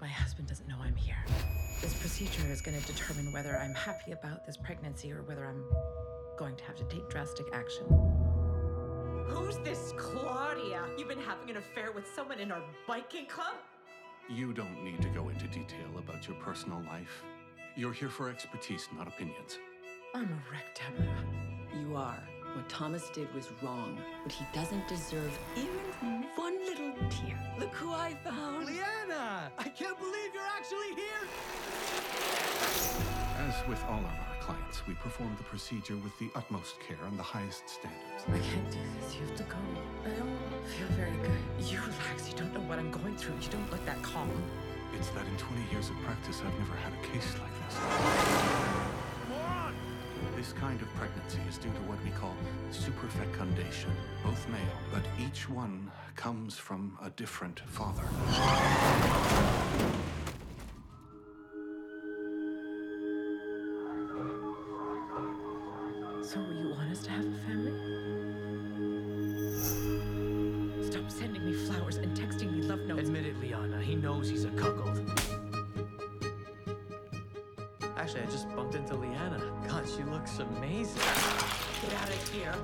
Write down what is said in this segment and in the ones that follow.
My husband doesn't know I'm here. This procedure is going to determine whether I'm happy about this pregnancy or whether I'm going to have to take drastic action. Who's this Claudia? You've been having an affair with someone in our biking club? You don't need to go into detail about your personal life. You're here for expertise, not opinions. I'm a wreck, Deborah. You are. What Thomas did was wrong, but he doesn't deserve even one little tear. Look who I found. Liana! With all of our clients, we perform the procedure with the utmost care and the highest standards. I can't do this. You have to go. I don't feel very good. You relax. You don't know what I'm going through. You don't look that calm. It's that in 20 years of practice, I've never had a case like this. This kind of pregnancy is due to what we call superfecundation. Both male, but each one comes from a different father. So you want us to have a family? Stop sending me flowers and texting me love notes. Admit it, Liana. He knows he's a cuckold. Actually, I just bumped into Liana. God, she looks amazing. Get out of here.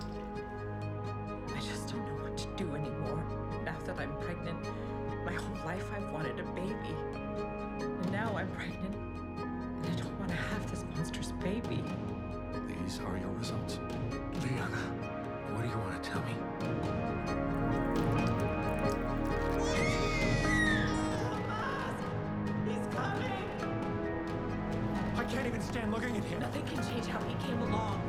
I just don't know what to do anymore. Now that I'm pregnant, my whole life I've wanted a baby. And now I'm pregnant, and I don't want to have this monstrous baby. These are your results. Liana, what do you want to tell me? He's coming! I can't even stand looking at him. Nothing can change how he came along.